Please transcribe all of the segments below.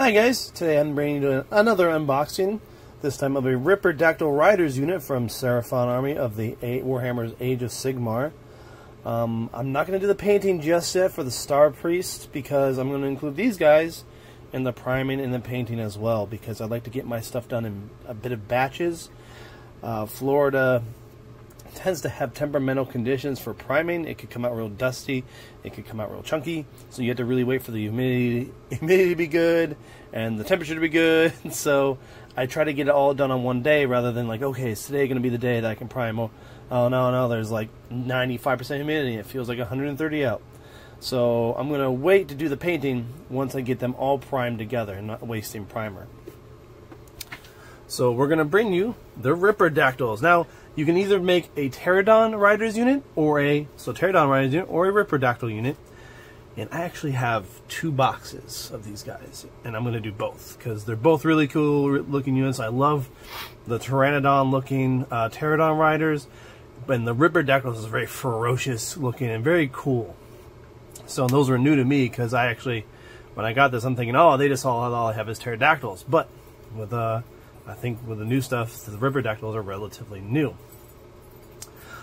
Hi guys, today I'm bringing you another unboxing, this time of a Ripperdactyl Riders unit from Seraphon Army of the Warhammer's Age of Sigmar. Um, I'm not going to do the painting just yet for the Star Priest because I'm going to include these guys in the priming and the painting as well because I'd like to get my stuff done in a bit of batches. Uh, Florida tends to have temperamental conditions for priming. It could come out real dusty, it could come out real chunky. So you have to really wait for the humidity, humidity to be good and the temperature to be good. So I try to get it all done on one day rather than like, okay, is today going to be the day that I can prime? Oh, oh no, no, there's like 95% humidity. It feels like 130 out. So I'm going to wait to do the painting once I get them all primed together and not wasting primer. So we're going to bring you the Ripperdactyls. Now, you can either make a Terradon Riders unit or a so Terradon Riders unit or a Ripperdactyl unit. And I actually have two boxes of these guys, and I'm going to do both because they're both really cool looking units. I love the Pteranodon looking uh, Terradon Riders, and the Ripperdactyls is very ferocious looking and very cool. So those were new to me because I actually, when I got this, I'm thinking, oh, they just all, all I have is pterodactyls. But with uh, I think with the new stuff, the Ripperdactyls are relatively new.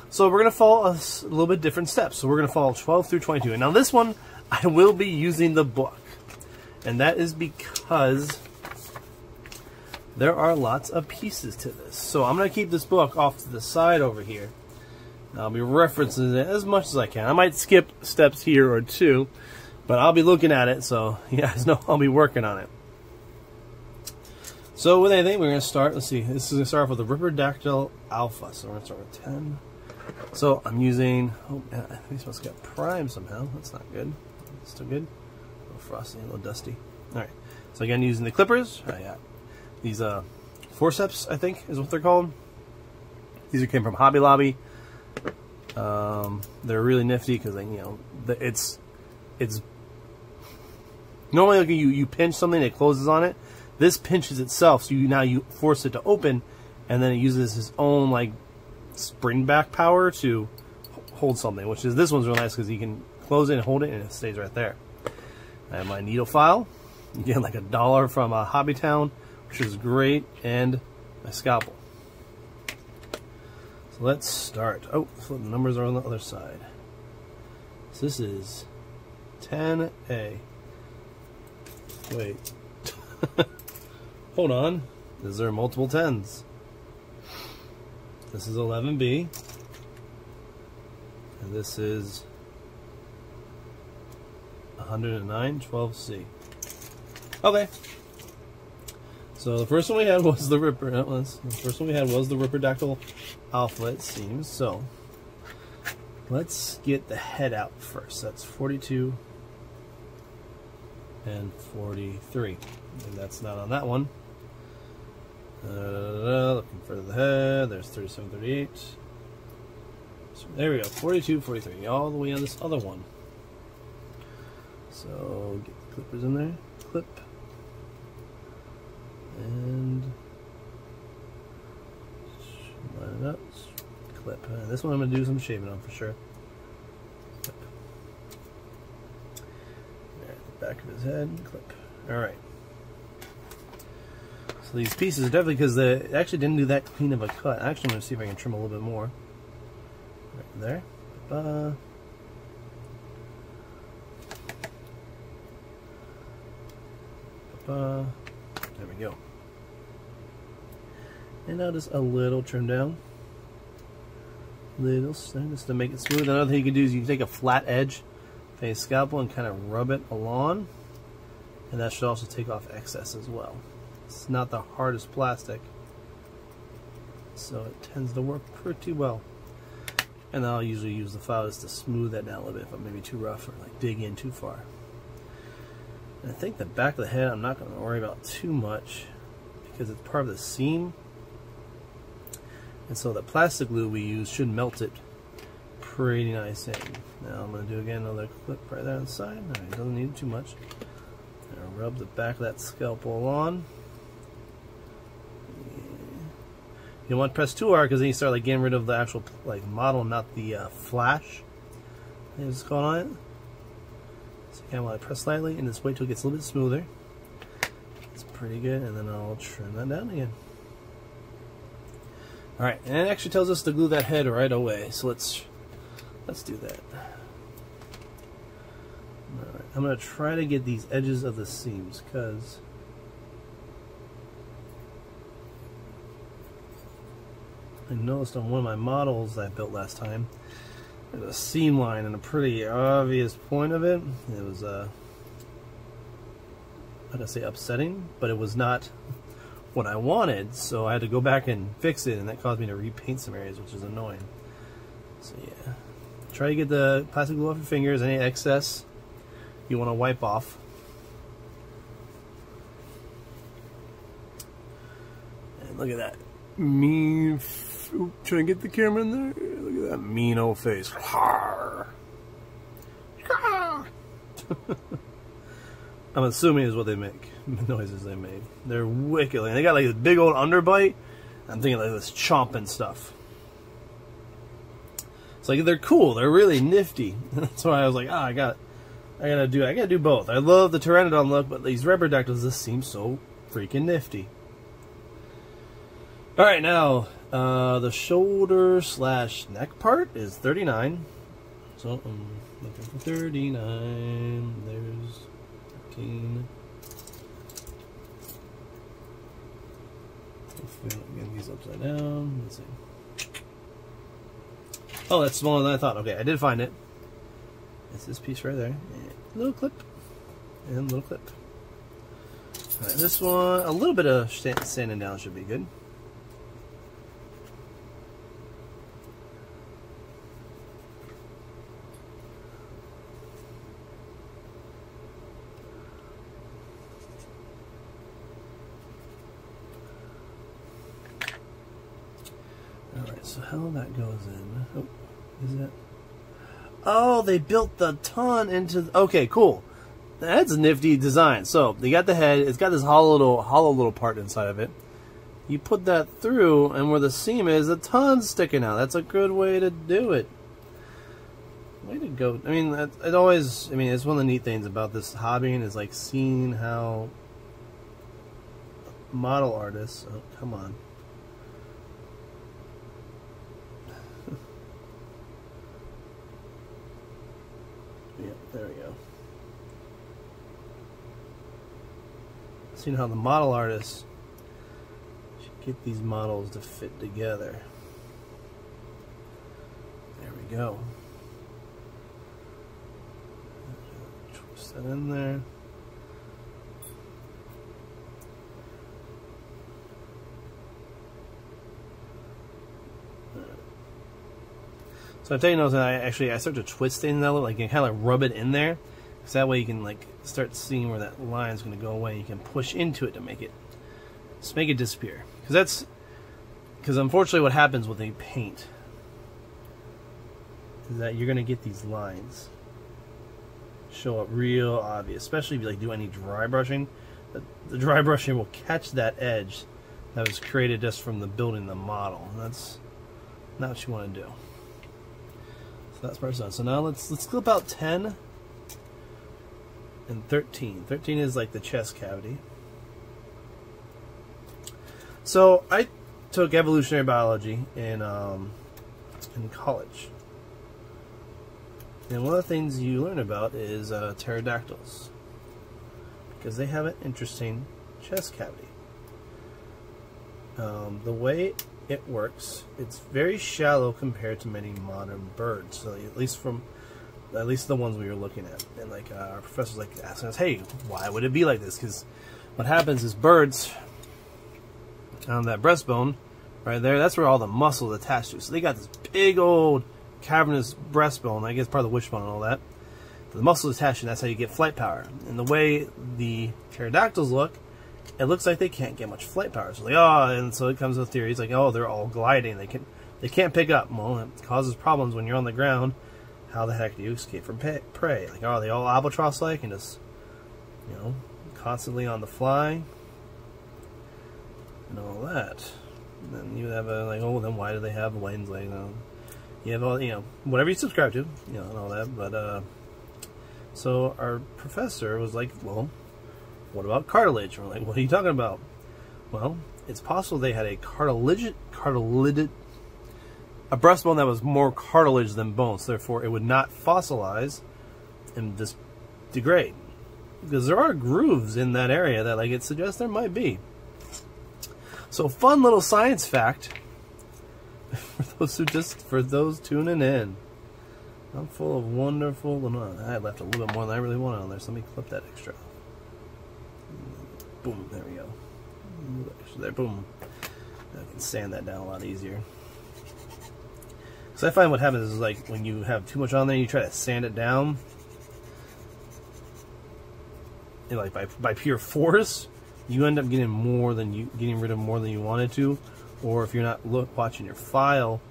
So we're going to follow a, little bit different steps. So we're going to follow 12 through 22. And now this one, I will be using the book. And that is because there are lots of pieces to this. So I'm going to keep this book off to the side over here. I'll be referencing it as much as I can. I might skip steps here or two, but I'll be looking at it, so you guys know I'll be working on it. So with anything, we're going to start, let's see, this is going to start off with the Ripperdactyl Alpha. So we're going to start with 10. So I'm using, oh, I think it's supposed to get prime somehow. That's not good. Still good. A little frosty, a little dusty. Alright, so again, using the clippers. I got these uh, forceps, I think is what they're called. These came from Hobby Lobby. Um, they're really nifty because you know it's it's normally like you you pinch something, it closes on it. This pinches itself, so you now you force it to open, and then it uses its own like spring back power to hold something. Which is this one's real nice because you can close it and hold it, and it stays right there. I have my needle file. You get like a dollar from a Hobby Town, which is great, and my scalpel. So let's start. Oh, so the numbers are on the other side. So this is 10A. Wait. Hold on. Is there multiple 10s? This is 11B. And this is 109 12C. Okay. So the first one we had was the Ripper. That was the first one we had was the Ripperdactyl Alpha. It seems so. Let's get the head out first. That's 42 and 43, and that's not on that one. Uh, looking for the head. There's 37, 38. So there we go. 42, 43. All the way on this other one. So get the clippers in there. Clip and line it up, clip. Uh, this one I'm going to do some shaving on for sure. Clip. Back of his head, clip. Alright. So these pieces are definitely because they actually didn't do that clean of a cut. Actually, I'm going to see if I can trim a little bit more. Right there. Uh, uh, there we go. And now just a little trim down. Little just to make it smooth. Another thing you can do is you can take a flat edge, a scalpel, and kind of rub it along. And that should also take off excess as well. It's not the hardest plastic, so it tends to work pretty well. And I'll usually use the file just to smooth that down a little bit if I'm maybe too rough or like dig in too far. And I think the back of the head I'm not going to worry about too much because it's part of the seam and so the plastic glue we use should melt it pretty nice in. Now I'm going to do again another clip right there on the side. No, it doesn't need too much. I'll rub the back of that scalpel on. You want to press too hard because then you start like getting rid of the actual like model, not the uh, flash. What's going on. So again, while I press slightly and just wait till it gets a little bit smoother. It's pretty good, and then I'll trim that down again. Alright, and it actually tells us to glue that head right away, so let's let's do that. Alright, I'm going to try to get these edges of the seams, because... I noticed on one of my models I built last time, there's a seam line and a pretty obvious point of it. It was, uh, I'm gonna say upsetting, but it was not what I wanted, so I had to go back and fix it, and that caused me to repaint some areas, which is annoying. So yeah, try to get the plastic glue off your fingers, any excess you want to wipe off. And look at that mean trying to get the camera in there. Look at that mean old face. I'm assuming is what they make. The noises they made. They're wicked. They got like this big old underbite. I'm thinking like this chomping stuff. It's like they're cool. They're really nifty. That's why I was like, ah, I got, I gotta do, I gotta do both. I love the pteranodon look, but these Ripperdactyls just seem so freaking nifty. All right, now uh, the shoulder slash neck part is 39. So I'm um, looking for 39. There's 13. Hopefully I'm getting these upside down. Let's see. Oh, that's smaller than I thought. Okay, I did find it. It's this piece right there. Little clip. And little clip. Alright, this one, a little bit of sanding down should be good. How that goes in. Oh, is it? Oh, they built the ton into. Okay, cool. That's a nifty design. So they got the head. It's got this hollow little hollow little part inside of it. You put that through, and where the seam is, a ton's sticking out. That's a good way to do it. Way to go! I mean, it always. I mean, it's one of the neat things about this hobbying is like seeing how model artists. Oh, come on. There we go. Seeing how the model artists should get these models to fit together. There we go. Twist that in there. So I tell you, I actually I start to twist things a little, like you kind of like rub it in there, because that way you can like start seeing where that line is going to go away. You can push into it to make it, just make it disappear. Because that's, because unfortunately, what happens with a paint is that you're going to get these lines show up real obvious, especially if you like do any dry brushing. The, the dry brushing will catch that edge that was created just from the building the model. And that's not what you want to do. So that's part done. So now let's let's clip out 10 and 13. 13 is like the chest cavity. So I took evolutionary biology in um, in college. And one of the things you learn about is uh, pterodactyls. Because they have an interesting chest cavity. Um, the way it works. It's very shallow compared to many modern birds. So at least from at least the ones we were looking at, and like uh, our professor's like asking us, "Hey, why would it be like this?" Because what happens is birds on that breastbone right there, that's where all the muscles attached to. So they got this big old cavernous breastbone. I guess part of the wishbone and all that. The muscles attached, and that's how you get flight power. And the way the pterodactyls look it looks like they can't get much flight power. So like, oh, and so it comes with theories like, oh, they're all gliding. They can, they can't pick up. Well, it causes problems when you're on the ground. How the heck do you escape from prey? Like, are they all albatross-like and just, you know, constantly on the fly and all that? And then you have a like, oh, then why do they have wings? Like, you know, you have all, you know, whatever you subscribe to, you know, and all that. But uh, so our professor was like, well what about cartilage? We're like, what are you talking about? Well, it's possible they had a cartilage, cartilage, a breastbone that was more cartilage than bone, so therefore it would not fossilize and just degrade. Because there are grooves in that area that like it suggests there might be. So fun little science fact for those who just for those tuning in. I'm full of wonderful. I left a little bit more than I really wanted on there, so let me clip that extra. Boom, there we go. There, boom. I can sand that down a lot easier. So I find what happens is like when you have too much on there, you try to sand it down. And like by by pure force, you end up getting more than you getting rid of more than you wanted to, or if you're not look, watching your file,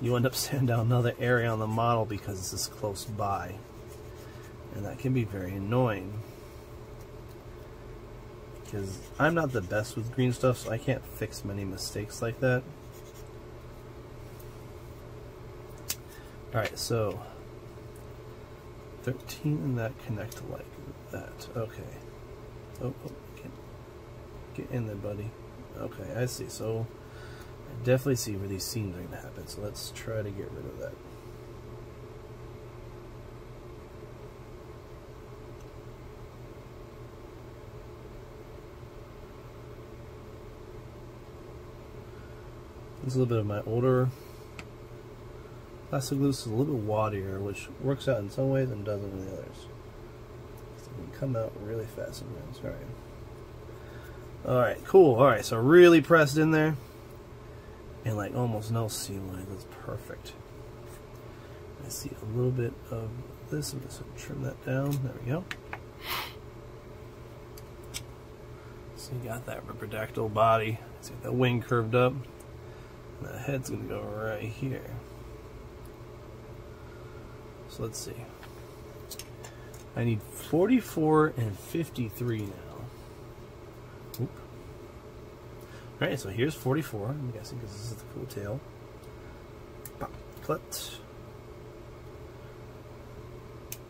you end up sanding down another area on the model because it's close by, and that can be very annoying. Because I'm not the best with green stuff, so I can't fix many mistakes like that. Alright, so 13 and that connect like that. Okay. Oh, oh get, get in there, buddy. Okay, I see. So I definitely see where these seams are going to happen. So let's try to get rid of that. Is a little bit of my older plastic glue. This is a little bit waterier, which works out in some ways and doesn't in the others. So it can come out really fast sometimes. All right. All right, cool. All right, so really pressed in there, and like almost no seam line. That's perfect. I see a little bit of this. I'm just gonna trim that down. There we go. So you got that Ripperdactyl body. See the wing curved up. The head's going to go right here. So let's see. I need 44 and 53 now. Oop. Alright, so here's 44, I'm guessing because this is the cool tail. Pop, cut.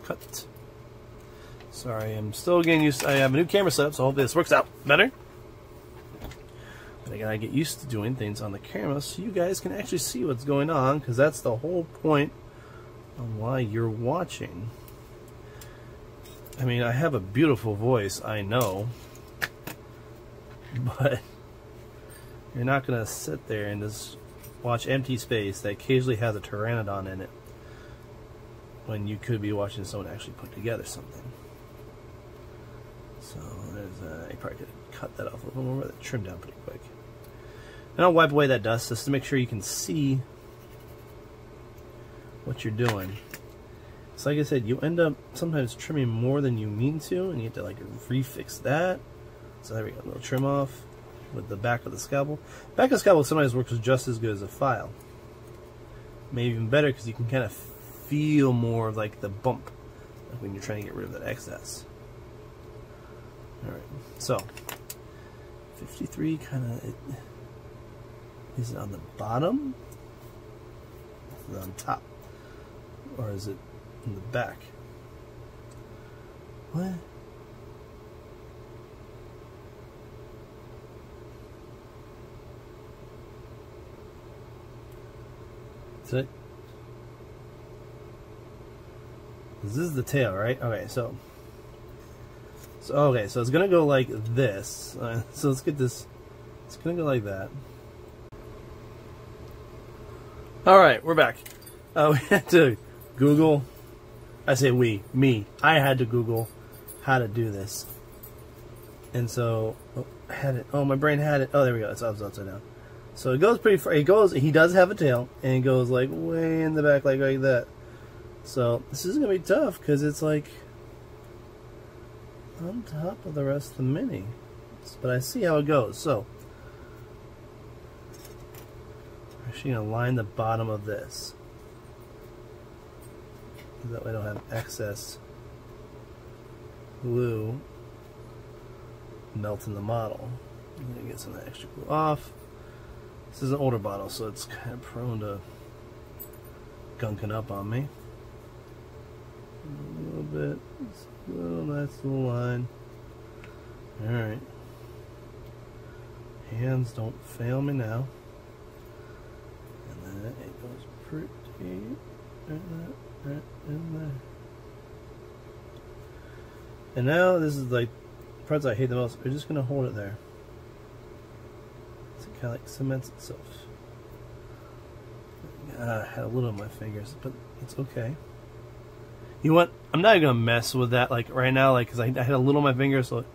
Cut. Sorry, I'm still getting used to, I have a new camera setup, so hopefully this works out better. But I gotta get used to doing things on the camera so you guys can actually see what's going on, because that's the whole point of why you're watching. I mean, I have a beautiful voice, I know, but you're not gonna sit there and just watch empty space that occasionally has a pteranodon in it when you could be watching someone actually put together something. So there's, uh, you probably could cut that off a little more, that trim down pretty quick. And I'll wipe away that dust just to make sure you can see what you're doing. So like I said, you end up sometimes trimming more than you mean to, and you have to like refix that. So there we go, little trim off with the back of the scalpel. Back of the scalpel sometimes works just as good as a file. Maybe even better because you can kind of feel more of like the bump like when you're trying to get rid of that excess. Alright, so 53 kind of is it on the bottom? Is it on top? Or is it in the back? What? Is it? This is the tail, right? Okay, so. So, okay, so it's gonna go like this. So let's get this. It's gonna go like that. All right, we're back. Uh, we had to Google. I say we, me. I had to Google how to do this, and so oh, had it. Oh, my brain had it. Oh, there we go. It's upside down. So it goes pretty far. It goes. He does have a tail, and it goes like way in the back, like like that. So this is gonna be tough because it's like on top of the rest of the mini. But I see how it goes. So actually going to line the bottom of this. That way I don't have excess glue melting the model. I'm going to get some of that extra glue off. This is an older bottle, so it's kind of prone to gunking up on me. A little bit, a little nice little line. Alright. Hands don't fail me now. Goes pretty right right in there. And now this is like parts I hate the most. We're just gonna hold it there. So it kinda like cements itself. Uh, I had a little on my fingers, but it's okay. You want? I'm not gonna mess with that like right now, like because I, I, had a little on my fingers, so it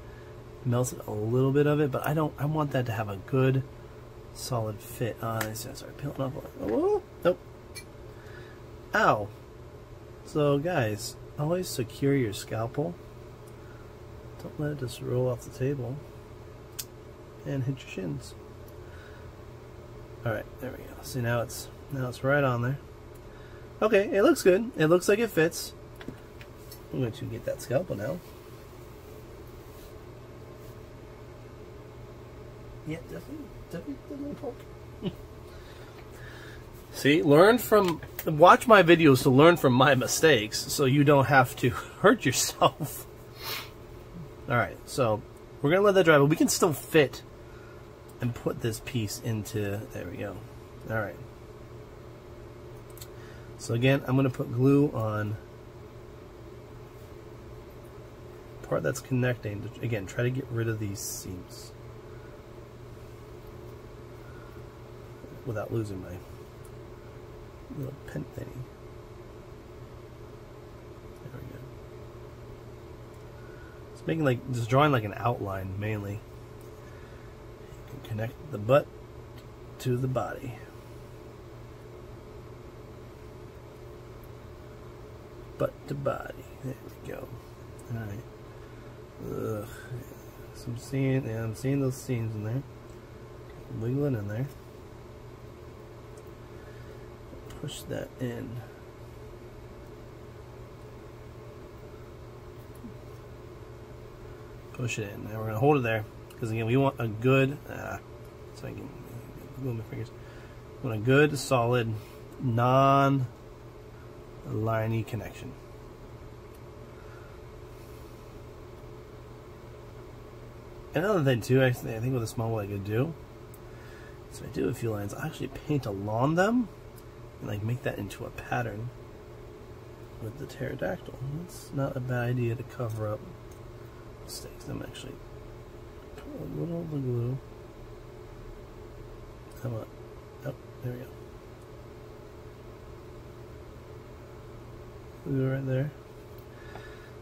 melted a little bit of it. But I don't. I want that to have a good, solid fit. Uh, I started peeling off. Oh, nope. Ow. So guys, always secure your scalpel. Don't let it just roll off the table and hit your shins. All right, there we go. See now it's now it's right on there. Okay, it looks good. It looks like it fits. I'm going to get that scalpel now. Yeah, definitely, definitely, poke. See, learn from, watch my videos to learn from my mistakes so you don't have to hurt yourself. Alright, so we're going to let that dry, but we can still fit and put this piece into, there we go. Alright. So again, I'm going to put glue on part that's connecting. Again, try to get rid of these seams without losing my little pen thingy. There we go. It's making like, just drawing like an outline mainly. You can connect the butt to the body. Butt to body. There we go. Alright. Ugh. So I'm seeing, yeah, I'm seeing those seams in there. Wiggling in there. Push that in. Push it in. Now we're gonna hold it there because again we want a good. Uh, so I can move my fingers. We want a good, solid, non-liney connection. Another thing too, I think with a small one I could do, so I do a few lines, I actually paint along them, like make that into a pattern with the pterodactyl. It's not a bad idea to cover up mistakes. I'm actually put a little of the glue. Come on. Oh, there we go. Glue right there.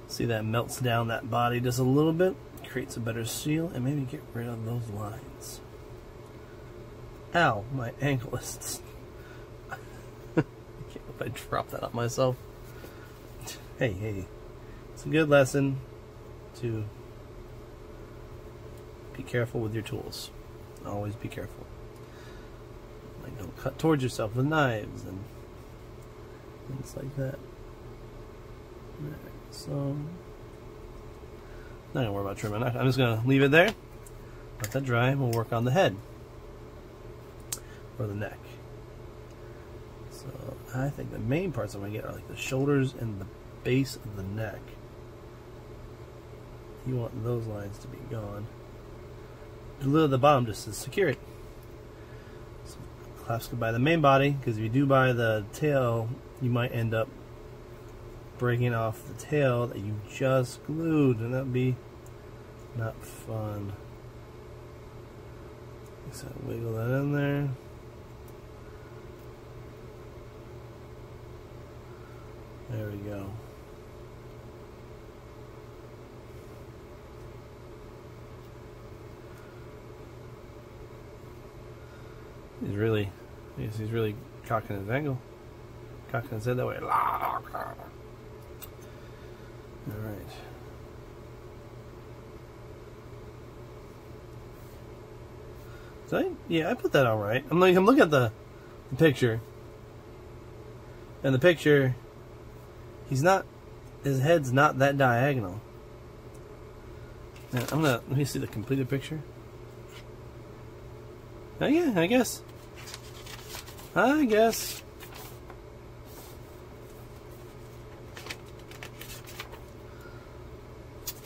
See that melts down that body just a little bit creates a better seal and maybe get rid of those lines. Ow, my ankle is... I can't if I drop that on myself. Hey, hey. It's a good lesson to be careful with your tools. Always be careful. Like don't cut towards yourself with knives and things like that. so not gonna worry about trimming. I'm just gonna leave it there. Let that dry. We'll work on the head or the neck. I think the main parts I'm gonna get are like the shoulders and the base of the neck. You want those lines to be gone. At the bottom just to secure it. So clasp it by the main body because if you do by the tail, you might end up breaking off the tail that you just glued and that'd be not fun. So wiggle that in there. There we go. He's really, he's, he's really cocking his angle, cocking his head that way. All right. So I, yeah, I put that all right. I'm like, I'm looking at the, the picture, and the picture, he's not, his head's not that diagonal. Now, I'm gonna let me see the completed picture. Oh yeah, I guess. I guess.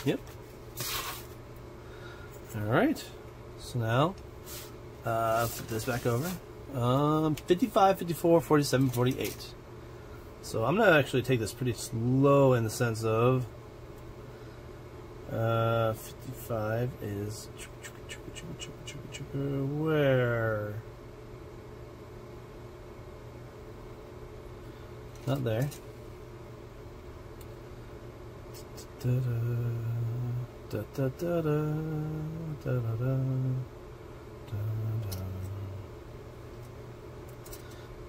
Yep. Alright. So now, uh, flip this back over. Um, 55, 54, 47, 48. So I'm going to actually take this pretty slow in the sense of uh, 55 is where? Not there.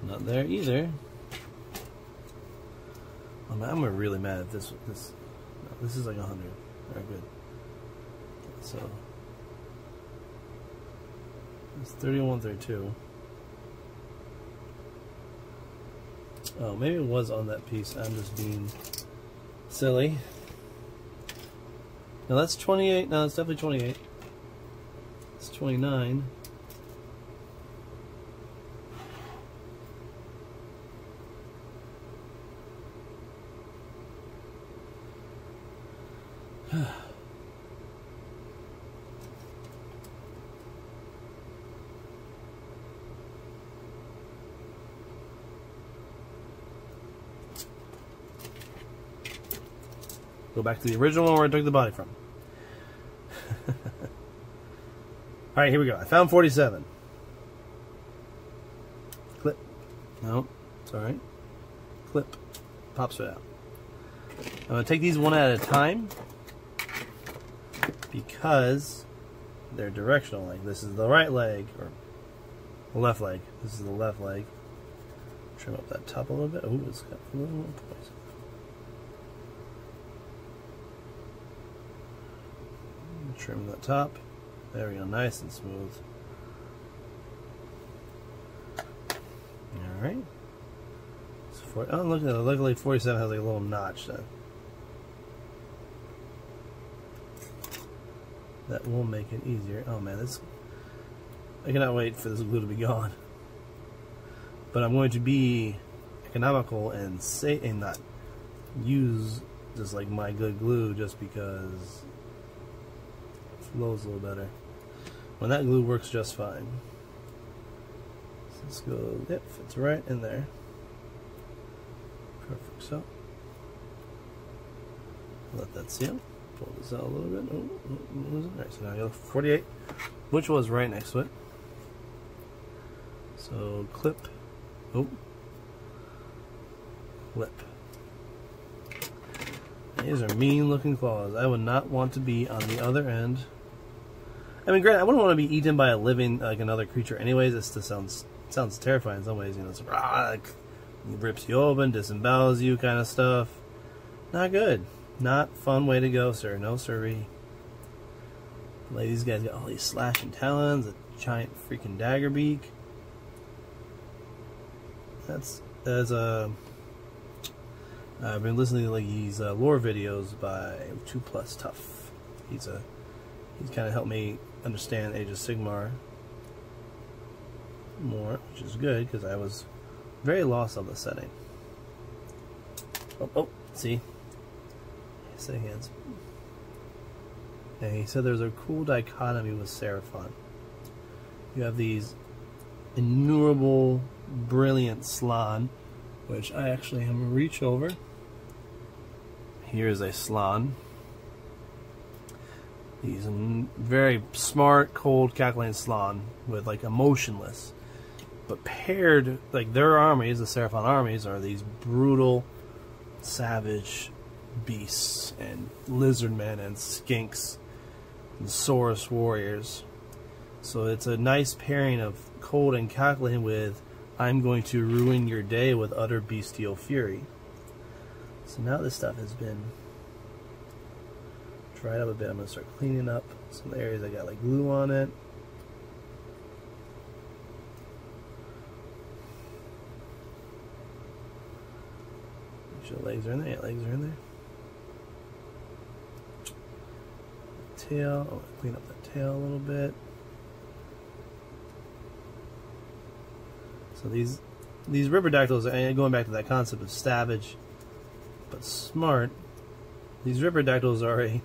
Not there either. Man, I'm really mad at this. This, no, this is like a hundred. Very good. So it's 31, 32. Oh, maybe it was on that piece. I'm just being silly. Now that's 28. No, it's definitely 28. It's 29. Back to the original one where I took the body from. Alright, here we go. I found 47. Clip. No, it's alright. Clip. Pops right out. I'm going to take these one at a time because they're directional. Like this is the right leg, or the left leg. This is the left leg. Trim up that top a little bit. Oh, it's got a little poison. Trim the top. There we go, nice and smooth. Alright. So oh, look at that. Luckily, 47 has like a little notch then. That will make it easier. Oh man, this. I cannot wait for this glue to be gone. But I'm going to be economical and say and not use just like my good glue just because flows a little better. When that glue works just fine. So let's go, yep, fits right in there. Perfect, so. Let that seal. Pull this out a little bit. Oh, Alright, so now I got 48, which was right next to it. So clip. Oh. Clip. These are mean looking claws. I would not want to be on the other end I mean, granted, I wouldn't want to be eaten by a living, like another creature anyways. This just sounds sounds terrifying in some ways. You know, it's like, rips you open, disembowels you kind of stuff. Not good. Not fun way to go, sir. No siree. Like, these guys got all these slashing talons, a giant freaking dagger beak. That's, as a... I've been listening to like these uh, lore videos by Two Plus Tough. He's a he's kind of helped me understand Age of Sigmar more, which is good because I was very lost on the setting. Oh, oh see? Setting hands. And he said there's a cool dichotomy with Seraphon. You have these innumerable, brilliant Slann, which I actually am to reach over. Here is a Slann He's a very smart, cold, calculating Slann with like emotionless. But paired, like their armies, the Seraphon armies, are these brutal, savage beasts and lizardmen and skinks and Saurus warriors. So it's a nice pairing of cold and calculating with I'm going to ruin your day with utter bestial fury. So now this stuff has been dried up a bit. I'm going to start cleaning up some areas I got like glue on it. Make sure the legs are in there. Yeah, legs are in there. Tail. I'm going to clean up the tail a little bit. So these these Ripperdactyls, and going back to that concept of savage but smart, these Ripperdactyls are a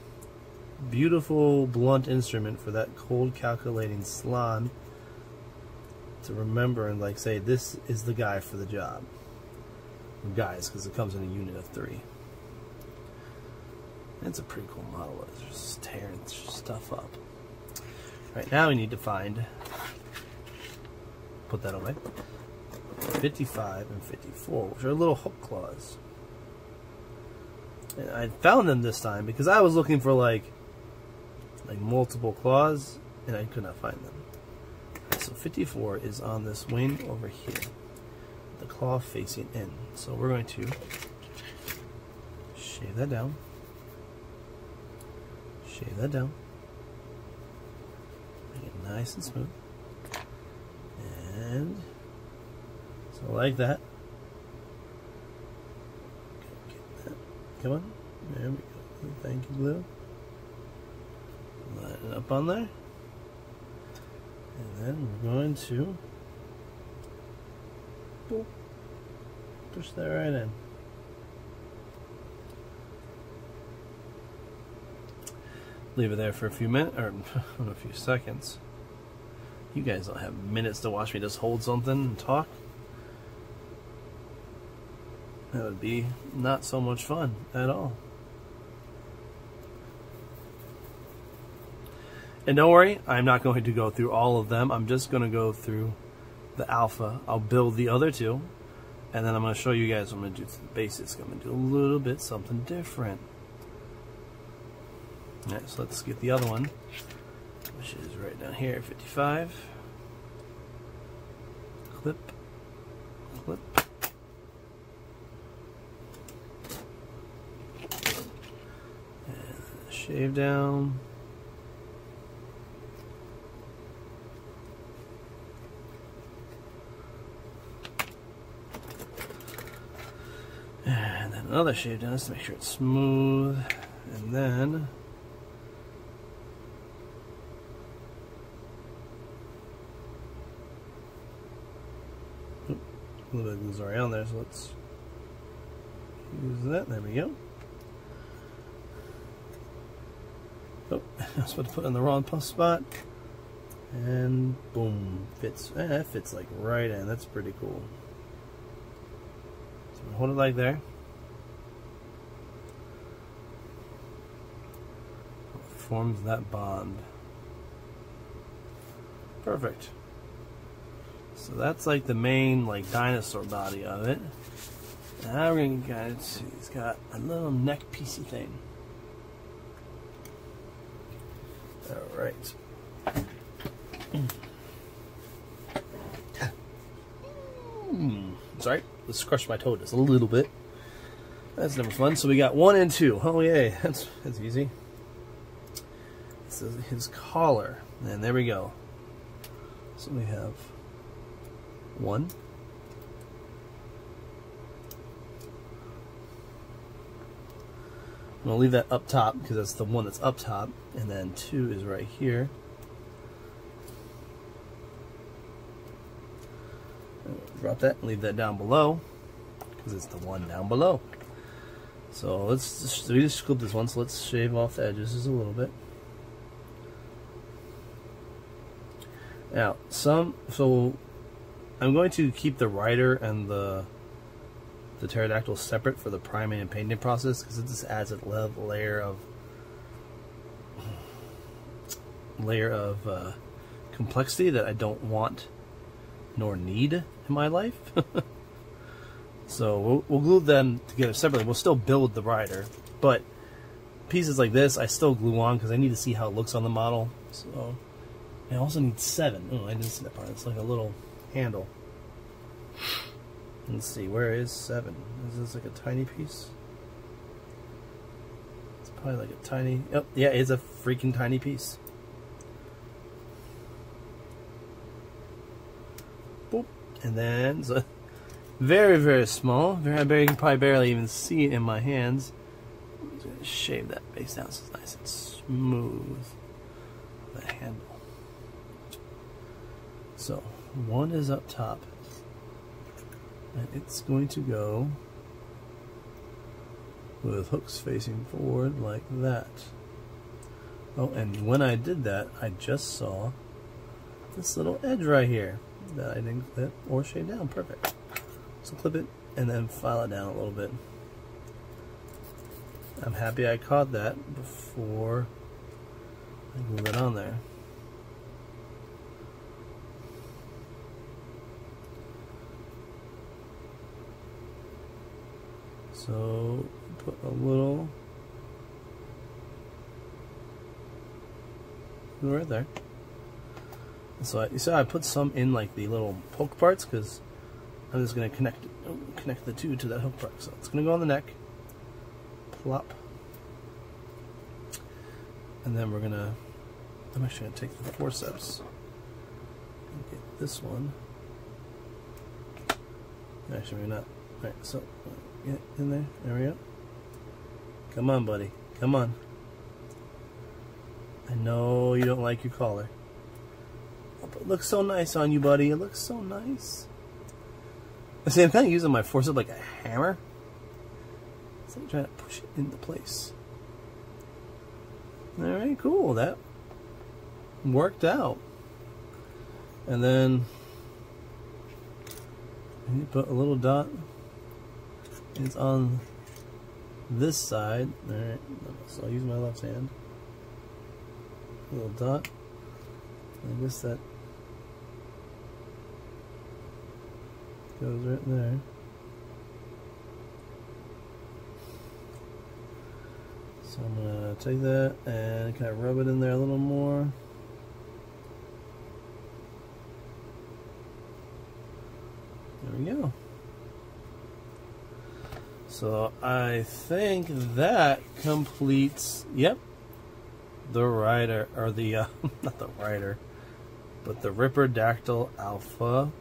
beautiful blunt instrument for that cold calculating Slann to remember and like say this is the guy for the job. Guys, because it comes in a unit of three. It's a pretty cool model. It's just tearing stuff up. Right now we need to find, put that away, 55 and 54, which are little hook claws. And I found them this time because I was looking for like, like multiple claws and I could not find them. So 54 is on this wing over here, the claw facing in. So we're going to shave that down, shave that down, make it nice and smooth, and so like that. Come on, there we go. Thank you, glue. Line up on there. And then we're going to push that right in. Leave it there for a few minutes, or a few seconds. You guys don't have minutes to watch me just hold something and talk. That would be not so much fun at all. And don't worry, I'm not going to go through all of them. I'm just going to go through the alpha. I'll build the other two. And then I'm going to show you guys I'm going to do to the basics. I'm going to do a little bit something different. Alright, so let's get the other one, which is right down here, 55. Clip, clip. And shave down. And then another shave down just to make sure it's smooth. And then a little bit already on there, so let's use that. There we go. Oh, I was about to put in the wrong spot. And boom, fits. Eh, fits like right in. That's pretty cool hold it like there. Forms that bond. Perfect. So that's like the main like dinosaur body of it. Now we're gonna of see, it's got a little neck piecey thing. All right. Mm. Sorry. Let's crush my toe just a little bit. That's never fun. So we got one and two. Oh yay, that's that's easy. His collar, and there we go. So we have one. I'm gonna leave that up top because that's the one that's up top, and then two is right here. drop that and leave that down below because it's the one down below. So let's just, we just scoop this one, so let's shave off the edges just a little bit. Now, some, so I'm going to keep the rider and the the pterodactyl separate for the priming and painting process because it just adds a layer of layer of uh, complexity that I don't want nor need in my life. so we'll, we'll, glue them together separately. We'll still build the rider, but pieces like this I still glue on because I need to see how it looks on the model. So I also need seven. Oh, I didn't see that part. It's like a little handle. Let's see, where is seven? Is this like a tiny piece? It's probably like a tiny. Oh, yeah, it's a freaking tiny piece. Boop. And then, so very, very small. Very, I can probably barely even see it in my hands. I'm just going to shave that base down so it's nice and smooth. The handle. One is up top. And it's going to go with hooks facing forward like that. Oh, and when I did that, I just saw this little edge right here that I didn't clip or shade down. Perfect. So clip it and then file it down a little bit. I'm happy I caught that before I glue it on there. So put a little right there. So I, you saw I put some in like the little poke parts because I'm just going to connect connect the two to that hook part. So it's going to go on the neck, plop, and then we're going to, I'm actually to take the forceps and get this one. Actually, maybe not. Alright, so get in there. There we go. Come on, buddy. Come on. I know you don't like your collar. But it looks so nice on you, buddy. It looks so nice. See, I'm kind of using my forceps like a hammer. So I'm trying to push it into place. Alright, cool. That worked out. And then you put a little dot. It's on this side. Alright, so I'll use my left hand little dot. I guess that goes right there. So I'm going to take that and kind of rub it in there a little more. There we go. So I think that completes, yep, the rider, or the, uh, not the rider, but the Ripperdactyl Alpha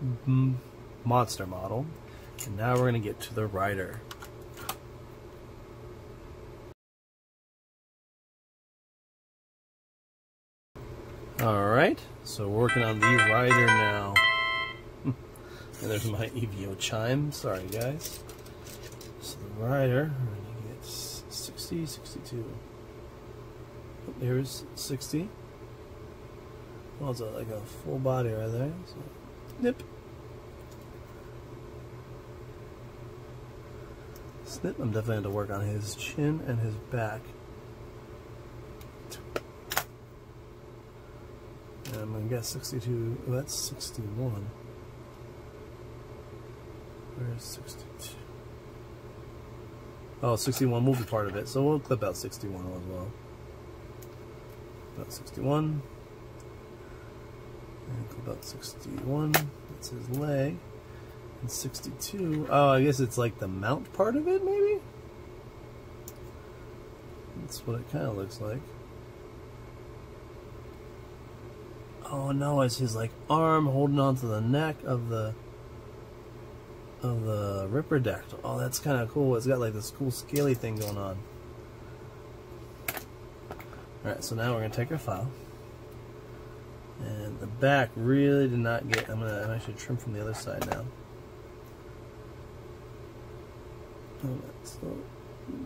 monster model. And now we're going to get to the rider. Alright, so working on the rider now. and there's my EVO chime. Sorry, guys. Going to get 60, 62. Here's 60. Well, it's like a full body right there. So, nip. Snip. I'm definitely going to work on his chin and his back. And I'm going to get 62. Oh, that's 61. Where's 62? Oh, 61 will be part of it. So we'll clip out 61 as well about 61. And about 61. That's his leg. And 62. Oh, I guess it's like the mount part of it, maybe? That's what it kind of looks like. Oh no, it's his like arm holding onto the neck of the of the Ripperdactyl. Oh, that's kind of cool. It's got like this cool scaly thing going on. Alright, so now we're going to take our file. And the back really did not get, I'm going to actually trim from the other side now. Oh, that's still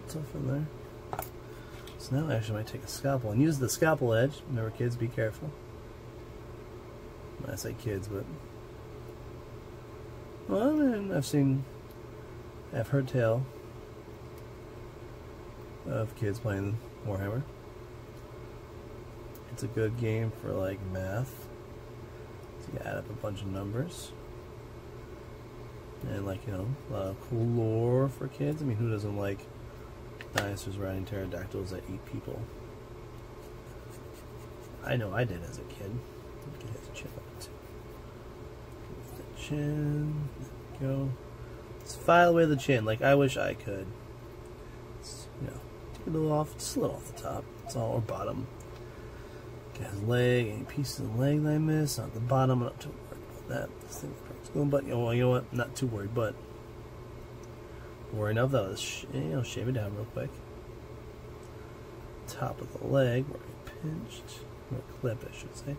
tough in there. So now I actually might take a scalpel and use the scalpel edge. Remember kids, be careful. I say kids, but... Well, I've seen, I've heard tale of kids playing Warhammer. It's a good game for like math. So you add up a bunch of numbers. And like, you know, a lot of cool lore for kids. I mean, who doesn't like dinosaurs riding pterodactyls that eat people? I know I did as a kid. Get his chin the chin. Go. Let's file away the chin like I wish I could. You know, take a little off, just a little off the top. It's all or bottom. Got his leg, any pieces of the leg that I missed, not the bottom, I'm not too worried about that. This thing's going, but you know, you know what? Not too worried, but worried enough that I'll sh you know, shave it down real quick. Top of the leg, where I pinched, or clip, I should say.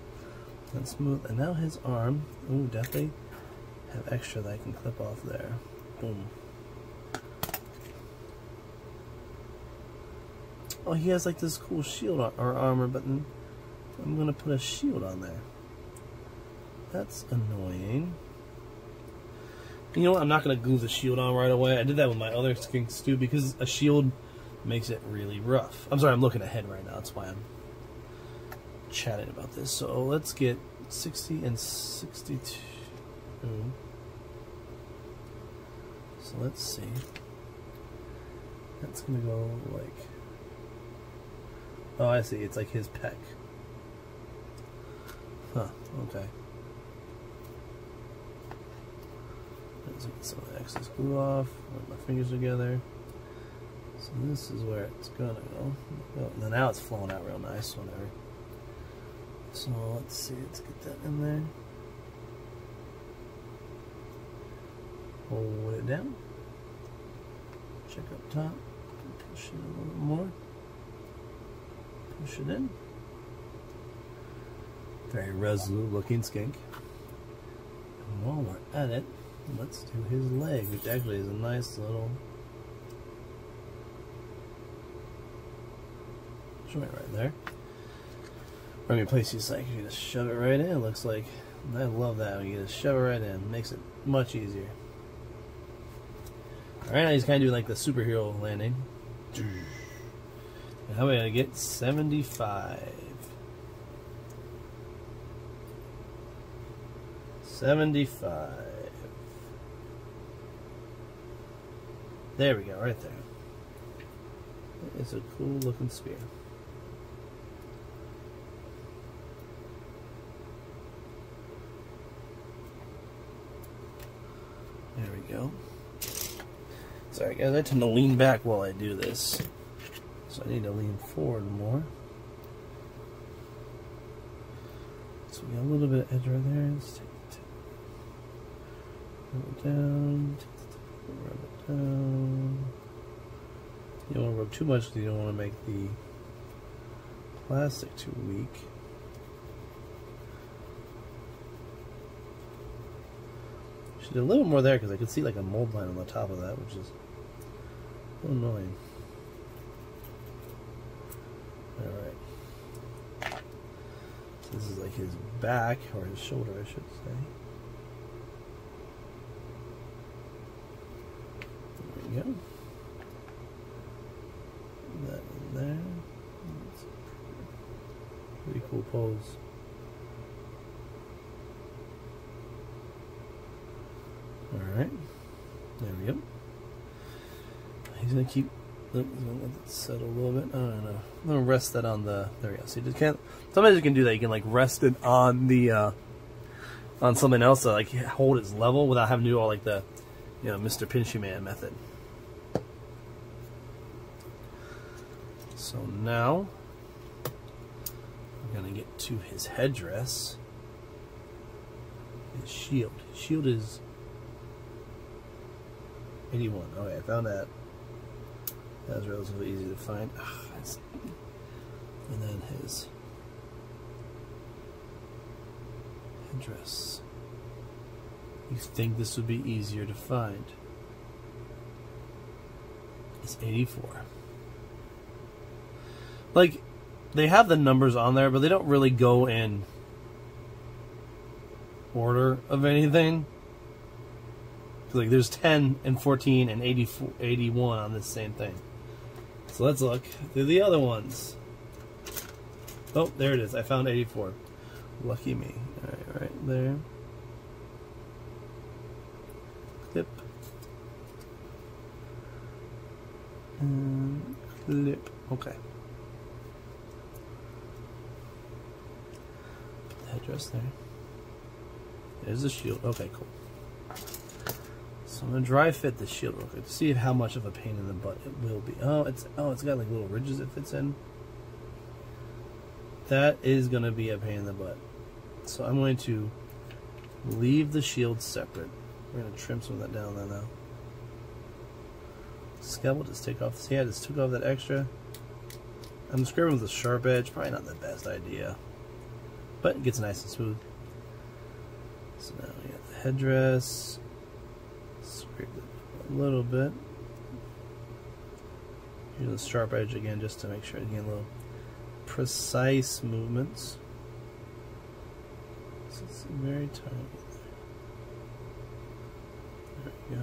And smooth, and now his arm, ooh, definitely have extra that I can clip off there. Boom. Oh, he has like this cool shield or armor, but I'm gonna put a shield on there. That's annoying. You know what? I'm not gonna glue the shield on right away. I did that with my other skinks too because a shield makes it really rough. I'm sorry, I'm looking ahead right now. That's why I'm chatting about this. So let's get 60 and 62. So let's see. That's gonna go like. Oh, I see. It's like his peck. Huh. Okay. Let's get some the excess glue off. Rub my fingers together. So this is where it's gonna go. Oh, now it's flowing out real nice. Whatever. So let's see. Let's get that in there. Hold it down. Check up top. Push it a little more. Push it in. Very resolute looking skink. And while we're at it, let's do his leg, which actually is a nice little joint right there. Or any place you like, you just shove it right in. Looks like I love that. You just shove it right in. Makes it much easier. Alright, now he's kind of doing like the superhero landing. How am I get 75? 75. There we go, right there. It's a cool looking spear. There we go. Sorry guys, I tend to lean back while I do this. So I need to lean forward more. So we got a little bit of edge right there. Let's take. Rub it down. Rub it down. You don't want to rub too much because you don't want to make the plastic too weak. Should do a little more there because I could see like a mold line on the top of that, which is annoying. Alright. So this is like his back, or his shoulder, I should say. There we go. That in there. That's pretty cool pose. Alright. There we go. He's gonna keep let it settle a little bit. I don't know. I'm gonna rest that on the there we go. So you just can't sometimes you can do that, you can like rest it on the uh on something else to like hold its level without having to do all like the you know Mr. Pinchy Man method. So now we're gonna get to his headdress. His shield. His shield is 81. Okay, I found that. That was relatively easy to find. and then his address. You think this would be easier to find? It's 84. Like, they have the numbers on there, but they don't really go in order of anything like there's 10 and 14 and 84, 81 on this same thing. So let's look through the other ones. Oh, there it is. I found 84. Lucky me. Alright, right there. Clip. And clip. Okay. Put the address there. There's the shield. Okay, cool. I'm gonna dry fit the shield real quick to see how much of a pain in the butt it will be. Oh, it's oh, it's got like little ridges it fits in. That is gonna be a pain in the butt. So I'm going to leave the shield separate. We're gonna trim some of that down there now. Scalpel just take off. See, I just took off that extra. I'm scraping with a sharp edge. Probably not the best idea, but it gets nice and smooth. So now we got the headdress a little bit. Use the sharp edge again just to make sure you get a little precise movements. So it's very tiny. There we go.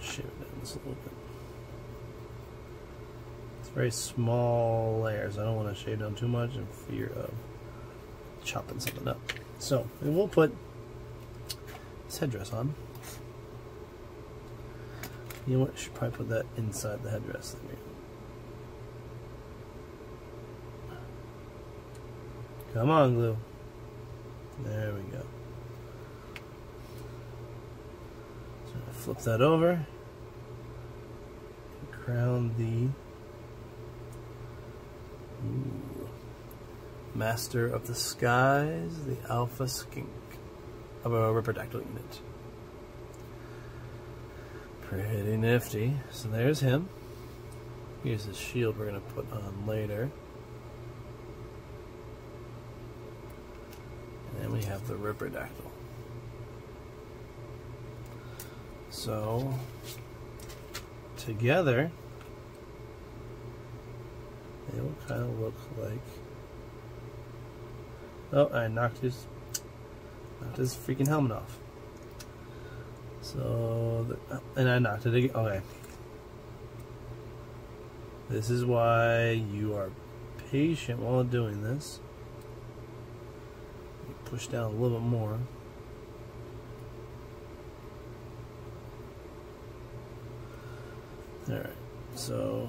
Shave it down a little bit. It's very small layers. I don't want to shave down too much in fear of chopping something up. So, we'll put this headdress on. You know what? Should probably put that inside the headdress. Come on, glue. There we go. So flip that over. Crown the Master of the Skies, the Alpha Skink of a Ripperdactyl unit. Pretty nifty. So there's him. Here's his shield we're going to put on later. And then we have the Ripperdactyl. So, together, they will kind of look like. Oh, I knocked his knocked his freaking helmet off. So, and I knocked it again. Okay. This is why you are patient while doing this. Push down a little bit more. Alright, so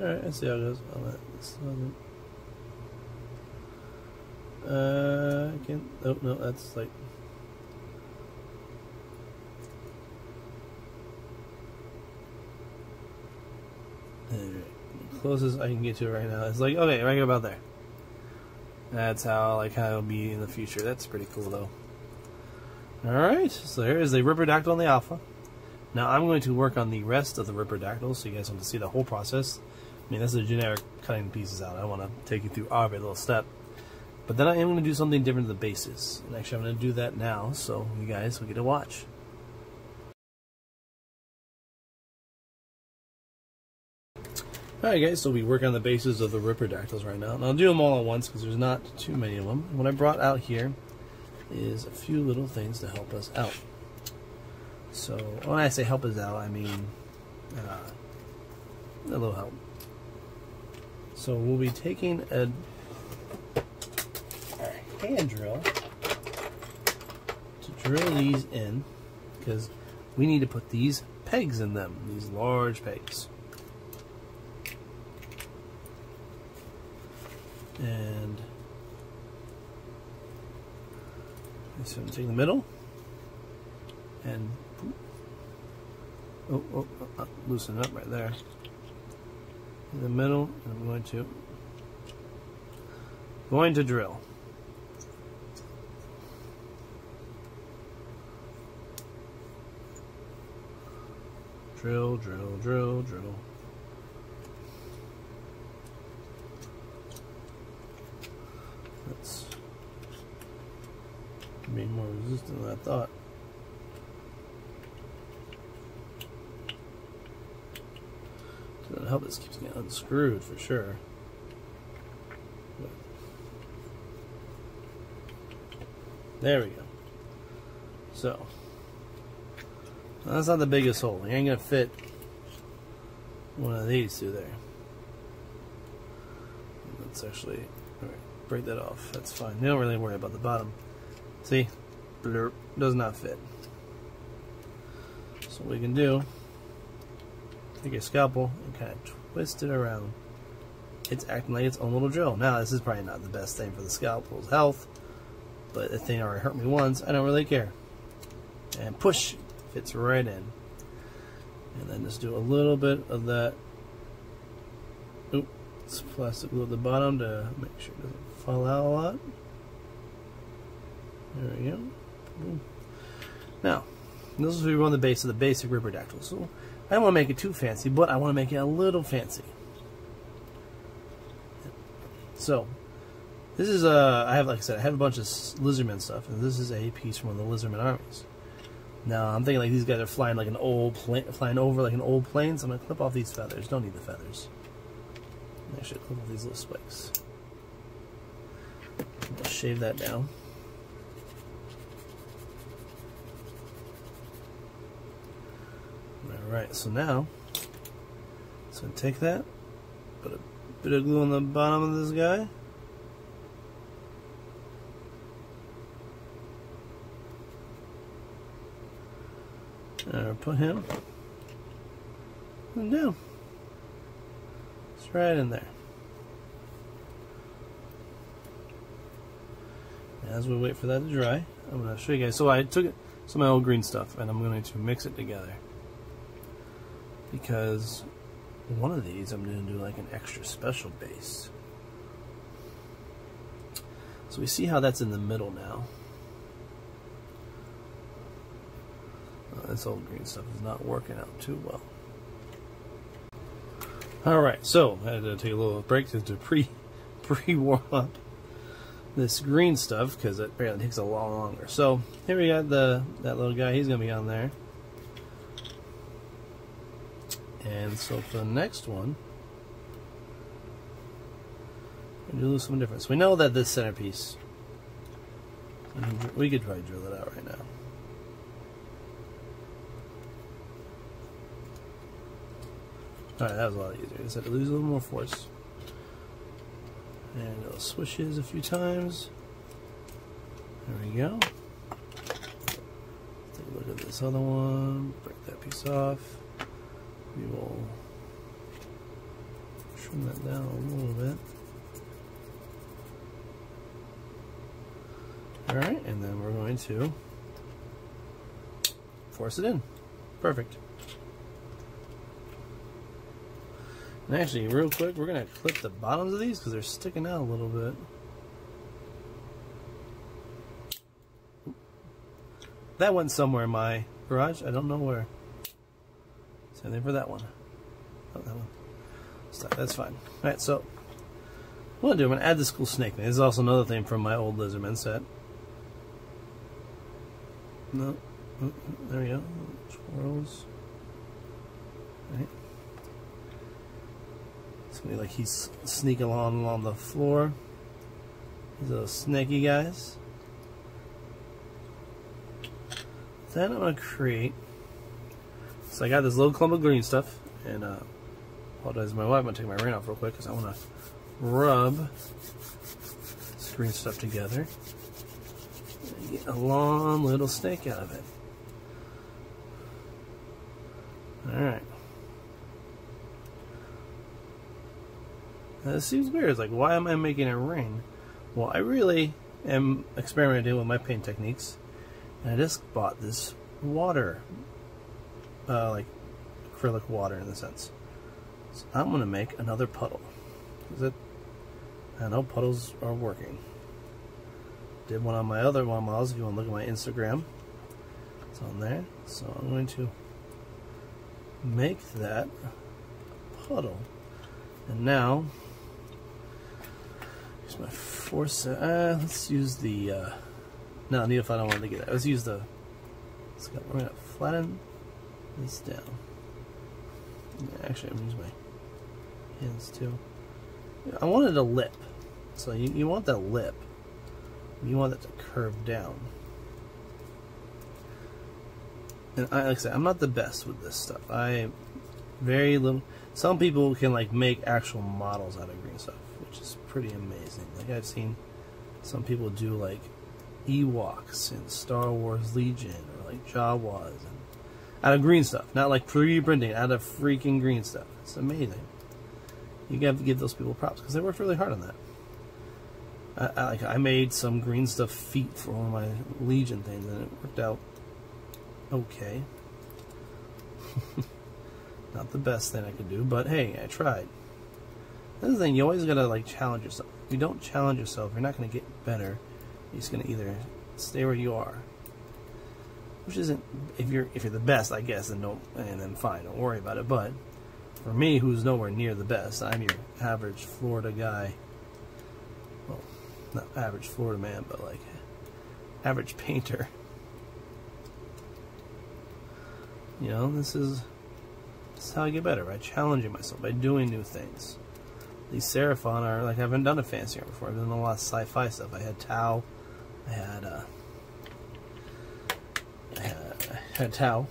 Alright, let's see how it goes. Uh, I can't. Oh, no, that's like. Alright, closest I can get to right now. It's like, okay, right about there. That's how, like, how it'll be in the future. That's pretty cool, though. Alright, so here is the Ripperdactyl on the Alpha. Now I'm going to work on the rest of the Ripperdactyl so you guys want to see the whole process. I mean, that's a generic cutting pieces out. I want to take you through every little step. But then I am going to do something different to the bases. And actually, I'm going to do that now, so you guys will get to watch. Alright guys, so we work on the bases of the Ripperdactyls right now. And I'll do them all at once because there's not too many of them. What I brought out here is a few little things to help us out. So, when I say help us out, I mean uh, a little help. So we'll be taking a, a hand drill to drill these in because we need to put these pegs in them, these large pegs. And so take the middle and oh, oh, oh, loosen it up right there in the middle I'm going to going to drill. Drill drill drill drill. That's being more resistant than I thought Hope this keeps getting unscrewed for sure. There we go. So, that's not the biggest hole. You ain't gonna fit one of these through there. Let's actually break that off. That's fine. You don't really worry about the bottom. See, blurp does not fit. So what we can do take a scalpel and kind of twist it around. It's acting like its own little drill. Now, this is probably not the best thing for the scalpel's health, but the thing already hurt me once. I don't really care. And push fits right in. And then just do a little bit of that. Oops, plastic glue at the bottom to make sure it doesn't fall out a lot. There we go. Boom. Now, this is where we run the base of the basic Ripperdactyl. So I don't want to make it too fancy, but I want to make it a little fancy. So, this is a. I have, like I said, I have a bunch of lizardmen stuff, and this is a piece from one of the lizardmen armies. Now I'm thinking like these guys are flying like an old plane, flying over like an old plane. So I'm gonna clip off these feathers. Don't need the feathers. Actually, clip off these little spikes. I'll shave that down. Alright, so now, so take that, put a bit of glue on the bottom of this guy. Uh, put him and down. It's right in there. As we wait for that to dry, I'm going to show you guys. So I took some of my old green stuff and I'm going to mix it together. Because one of these I'm going to do like an extra special base. So we see how that's in the middle now. Uh, this old green stuff is not working out too well. Alright, so I had to take a little break to, to pre pre warm up this green stuff because it apparently takes a lot longer. So here we got the that little guy, he's gonna be on there. And so for the next one, we do something different. We know that this centerpiece, we could try to drill it out right now. Alright, that was a lot easier. Just had to lose a little more force. And it'll swishes a few times. There we go. Take a look at this other one. Break that piece off. We will trim that down a little bit. Alright, and then we're going to force it in. Perfect. And actually, real quick, we're going to clip the bottoms of these because they're sticking out a little bit. That went somewhere in my garage. I don't know where. Same thing for that one. Oh, that one. That's fine. Alright, so what I'm do, I'm to add this cool snake. This is also another thing from my old Lizardman set. No. There we go. Twirls. Right. It's gonna be like he's sneaking along along the floor. These little snaky guys. Then I'm gonna create. So I got this little clump of green stuff, and uh, apologize to my wife. I'm gonna take my rain off real quick because I want to rub this green stuff together and get a long little snake out of it. All right. Now, this seems weird. It's like, why am I making a ring? Well, I really am experimenting with my paint techniques. And I just bought this water, uh, like acrylic water in the sense. So I'm going to make another puddle. Is it? I know puddles are working. Did one on my other one models. If you want to look at my Instagram, it's on there. So I'm going to make that puddle. And now Use my force. Uh, let's use the. Uh, no, I don't want to get that. Let's use the. Let's go, we're to flatten this down. Actually, I'm use my hands too. I wanted a lip. So you, you want that lip. You want it to curve down. And I, like I said, I'm not the best with this stuff. I very little. Some people can like make actual models out of green stuff which is pretty amazing. Like I've seen some people do like Ewoks in Star Wars Legion or like Jawas and out of green stuff, not like 3D printing, out of freaking green stuff. It's amazing. You have to give those people props because they worked really hard on that. I, I, like I made some green stuff feet for one of my Legion things, and it worked out okay. Not the best thing I could do, but hey, I tried. That's the thing, you always gotta like challenge yourself. If you don't challenge yourself, you're not gonna get better. You're just gonna either stay where you are. Which isn't if you're if you're the best, I guess, then don't and then fine, don't worry about it. But for me, who's nowhere near the best, I'm your average Florida guy well, not average Florida man, but like average painter. You know, this is, this is how I get better, by challenging myself, by doing new things. These Seraphon are, like, I haven't done a fancy before. I've done a lot of sci-fi stuff. I had Tau, I had, uh, Had, I had Tau,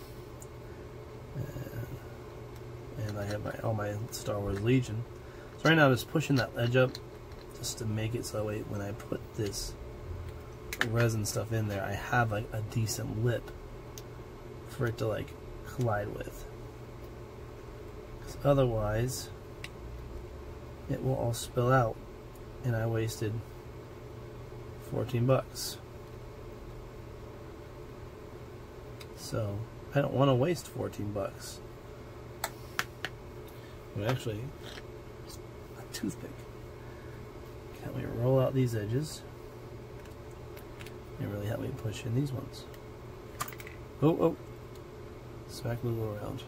and, and I have my, all my Star Wars Legion. So right now I'm just pushing that edge up, just to make it so that way when I put this resin stuff in there, I have, like, a decent lip for it to, like, collide with. Because otherwise, it will all spill out, and I wasted 14 bucks. So, I don't want to waste 14 bucks. But actually, a toothpick. Can't we roll out these edges? And really help me push in these ones. Oh, oh. Smack glue around.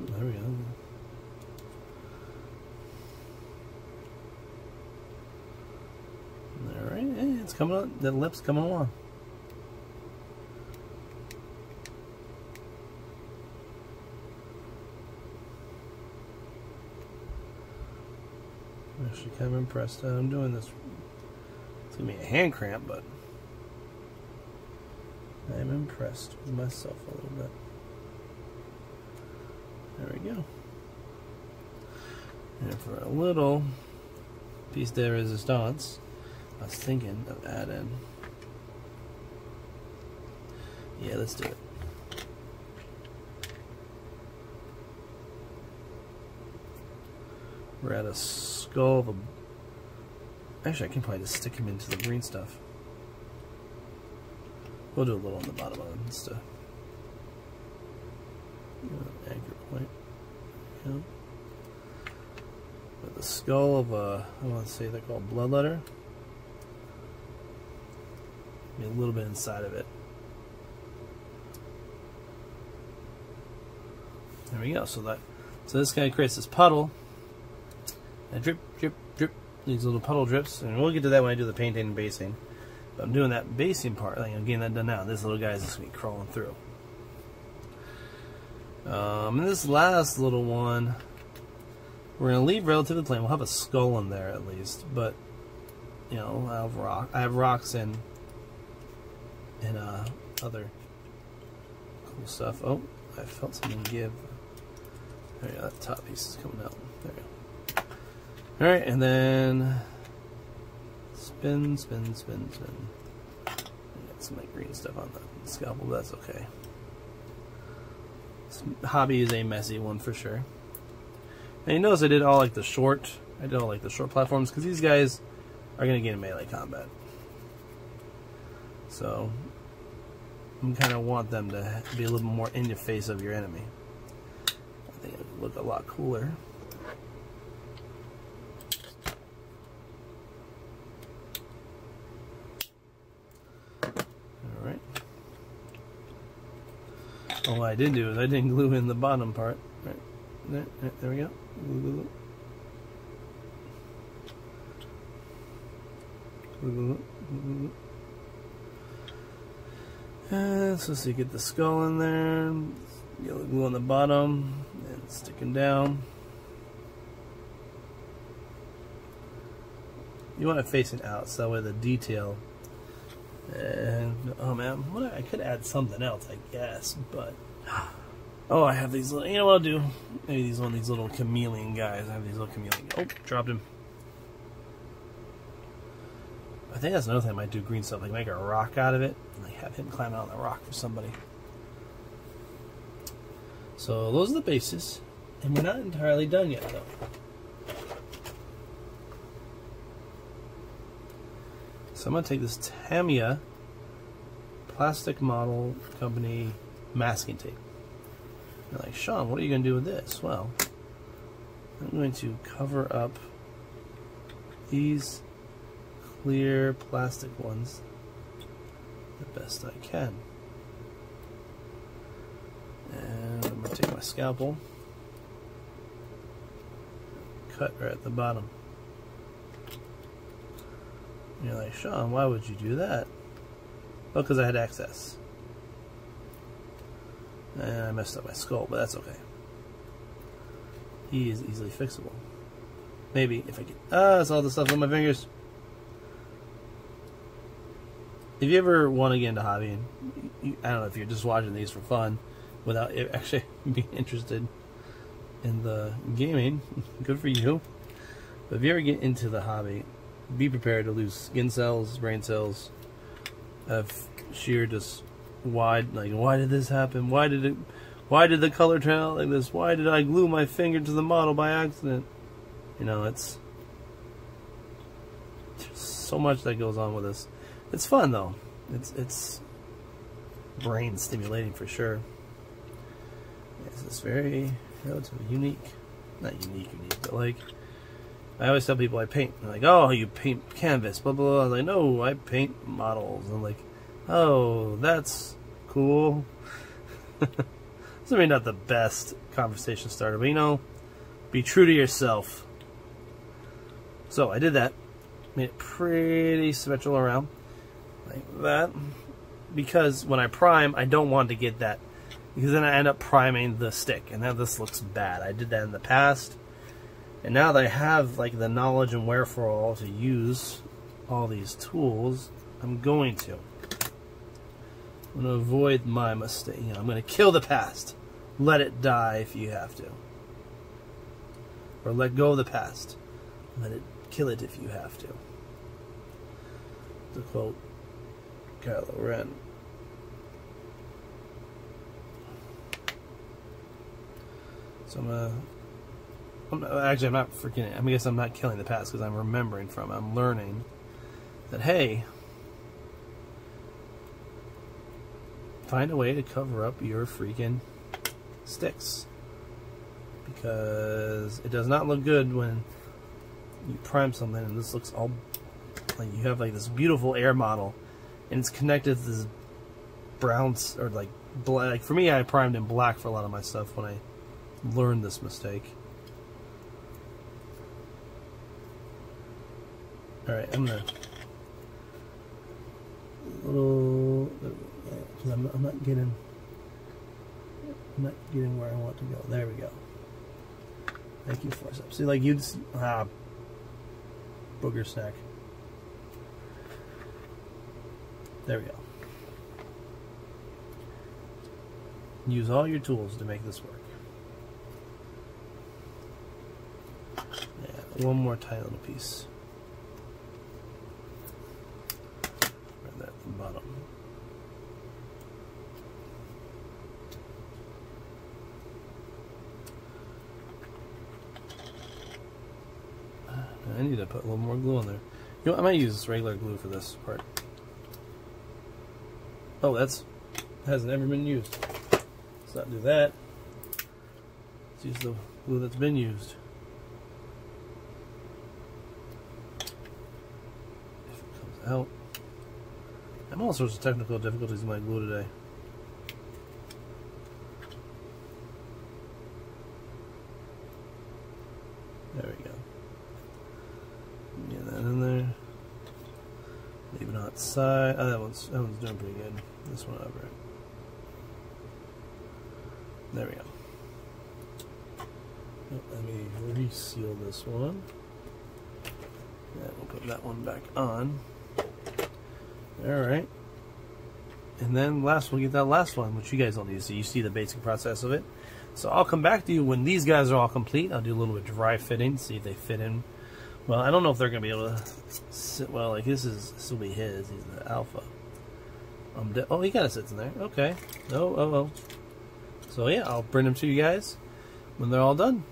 There we go. Alright, hey, it's coming on. The lip's coming along. I'm actually kind of impressed that I'm doing this. It's gonna be a hand cramp, but I'm impressed with myself a little bit. There we go. And for a little piece de resistance, I was thinking of adding. Yeah, let's do it. We're at a skull of a. Actually, I can probably just stick him into the green stuff. We'll do a little on the bottom of them just to anchor point. Yeah. But the skull of a, I want to say they're called bloodletter. A little bit inside of it. There we go. So that, so this guy creates this puddle. And drip, drip, drip. These little puddle drips, and we'll get to that when I do the painting and basing. But I'm doing that basing part, like I'm getting that done now. This little guy is just to be crawling through. Um, and this last little one, we're to leave relatively plain. We'll have a skull in there at least, but, you know, I have, rock, I have rocks and, and uh, other cool stuff. Oh, I felt something give. There you go, that top piece is coming out. There you go. Alright, and then Spin, spin, spin, spin. Got some like green stuff on the scalpel, that's okay. Hobby is a messy one for sure. And you notice I did all like the short, I did all like the short platforms because these guys are going to get in melee combat. So, I kind of want them to be a little more in the face of your enemy. I think it would look a lot cooler. Alright. Oh, I did do is I didn't glue in the bottom part. Right. There, there we go. Glue, glue, glue. Glue, so, so you get the skull in there, yellow glue on the bottom, and sticking down. You want to face it facing out, so that way the detail and oh man, what I could add something else, I guess, but oh, I have these. Little, you know what I'll do? Maybe these one these little chameleon guys. I have these little chameleon. Oh, dropped him. I think that's another thing I might do green stuff, like make a rock out of it, and like have him climb out on the rock for somebody. So those are the bases, and we're not entirely done yet, though. So I'm to take this Tamiya plastic model company masking tape. You're like, Sean, what are you to do with this? Well, I'm going to cover up these clear plastic ones the best I can. And I'm going to take my scalpel cut right at the bottom. And you're like, Sean, why would you do that? Well, because I had access. And I messed up my skull, but that's okay. He is easily fixable. Maybe if I get ah, that's all the stuff on my fingers. If you ever want to get into hobbying, you, I don't know if you're just watching these for fun, without actually being interested in the gaming, good for you. But if you ever get into the hobby, be prepared to lose skin cells, brain cells, of sheer just why like why did this happen? Why did it? Why did the color turn out like this? Why did I glue my finger to the model by accident? You know, it's so much that goes on with this. It's fun though. It's it's brain stimulating for sure. Is very relatively unique. Not unique, unique, but like I always tell people I paint. They're like, oh, you paint canvas, blah blah blah. I'm like, no, I paint models. I'm like, oh, that's cool. it's maybe not the best conversation starter, but you know, be true to yourself. So I did that. Made it pretty symmetrical around. Like that. Because when I prime, I don't want to get that. Because then I end up priming the stick. And now this looks bad. I did that in the past. And now that I have like the knowledge and wherefore all to use all these tools, I'm going to. I'm going to avoid my mistake. You know, I'm going to kill the past. Let it die if you have to. Or let go of the past. Let it kill it if you have to. To quote Kylo Ren. So I'm gonna. I'm not, actually, I'm not forgetting. I guess I'm not killing the past because I'm remembering from. I'm learning that hey, find a way to cover up your freaking sticks because it does not look good when you prime something and this looks all like you have like this beautiful air model and it's connected to this brown or like black. For me, I primed in black for a lot of my stuff when I learned this mistake. All right, I'm gonna little I'm, I'm not getting I'm not getting where I want to go. There we go. Thank you, force up. See, like you'd ah booger snack. There we go. Use all your tools to make this work. Yeah, one more tiny little piece. Right at the bottom. I need to put a little more glue on there. You know, I might use regular glue for this part. Oh, that's hasn't ever been used. Let's not do that. Let's use the glue that's been used. If it comes out. I'm all sorts of technical difficulties with my glue today. There we go. Get that in there. Leave it outside. That one's that one's doing pretty good. This one over. There we go. Let me reseal this one. And we'll put that one back on. Alright. And then last we'll get that last one, which you guys don't need to see. You see the basic process of it. So I'll come back to you when these guys are all complete. I'll do a little bit of dry fitting, see if they fit in well, I don't know if they're going to be able to sit well. Like, this is this will be his. He's the alpha. Um, oh, he kind of sits in there. Okay. Oh, oh, oh. So, yeah, I'll bring them to you guys when they're all done.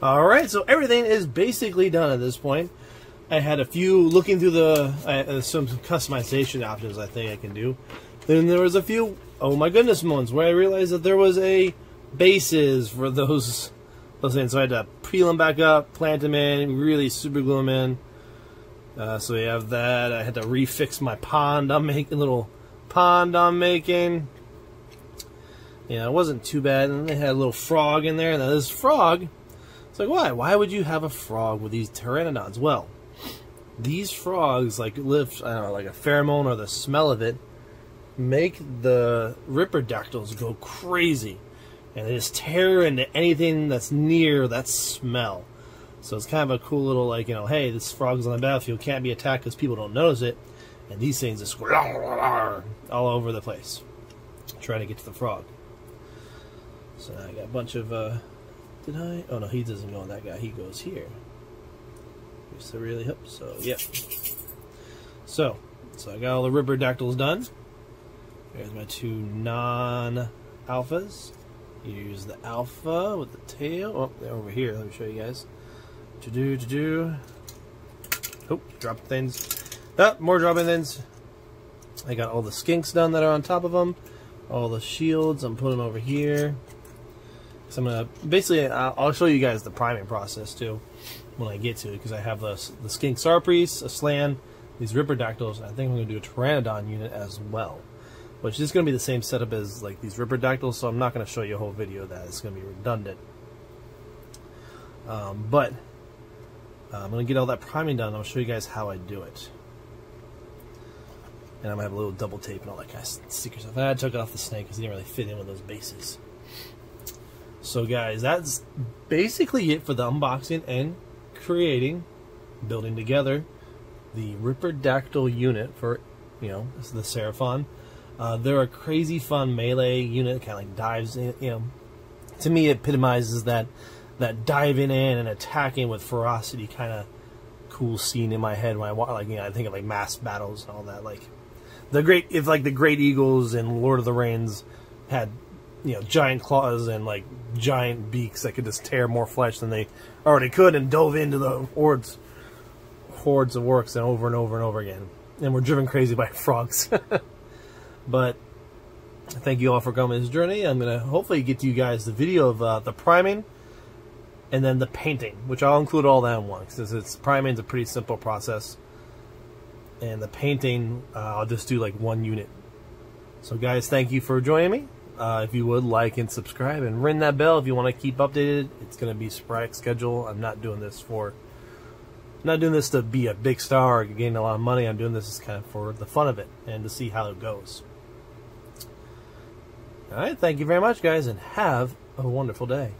Alright, so everything is basically done at this point. I had a few, looking through the, uh, some customization options I think I can do. Then there was a few, oh my goodness ones, where I realized that there was a bases for those those things. So I had to peel them back up, plant them in, really super glue them in. Uh, so we have that. I had to refix my pond I'm making, a little pond I'm making. Yeah, it wasn't too bad. And they had a little frog in there. Now, this frog, it's like, why? Why would you have a frog with these pteranodons? Well, these frogs, like, live, I don't know, like a pheromone or the smell of it, make the Ripperdactyls go crazy. And they just tear into anything that's near that smell. So it's kind of a cool little, like, you know, hey, this frog's on the battlefield, can't be attacked because people don't notice it. And these things just all over the place, trying to get to the frog. So now I got a bunch of, uh, did I? Oh no, he doesn't go on that guy, he goes here. To really hope, so, yep. So, so I got all the Ripperdactyls done. There's my two non-alphas. Use the alpha with the tail. Oh, they're over here. Let me show you guys. To do, to do. Oh, drop things. Ah, more dropping things. I got all the skinks done that are on top of them. All the shields, I'm putting them over here. So I'm gonna basically I'll show you guys the priming process too when I get to it because I have the the skink star priest, a slann, these ripperdactyls, and I think I'm gonna do a Terradon unit as well which is to be the same setup as like these Ripperdactyls, so I'm not to show you a whole video of that. It's to be redundant. Um, but uh, I'm going to get all that priming done. I'll show you guys how I do it. And I'm going to have a little double tape and all that kind of sticker stuff. And I took it off the snake because it didn't really fit in with those bases. So guys, that's basically it for the unboxing and creating, building together the Ripperdactyl unit for, you know, the Seraphon. Uh, they're a crazy fun melee unit, kind of like dives in. You know, to me, it epitomizes that that diving in and attacking with ferocity kind of cool scene in my head when I like you know I think of like mass battles and all that. Like the great if like the great eagles and Lord of the Rings had you know giant claws and like giant beaks that could just tear more flesh than they already could and dove into the hordes hordes of orcs and over and over and over again and were driven crazy by frogs. But thank you all for coming on this journey. I'm going to hopefully get to you guys the video of uh, the priming and then the painting, which I'll include all that in one because it's priming is a pretty simple process. And the painting, uh, I'll just do like one unit. So guys, thank you for joining me. Uh, if you would like and subscribe and ring that bell if you want to keep updated. It's going to be sporadic schedule. I'm not doing this for I'm not doing this to be a big star or gain a lot of money. I'm doing this as kind of for the fun of it and to see how it goes. All right, thank you very much, guys, and have a wonderful day.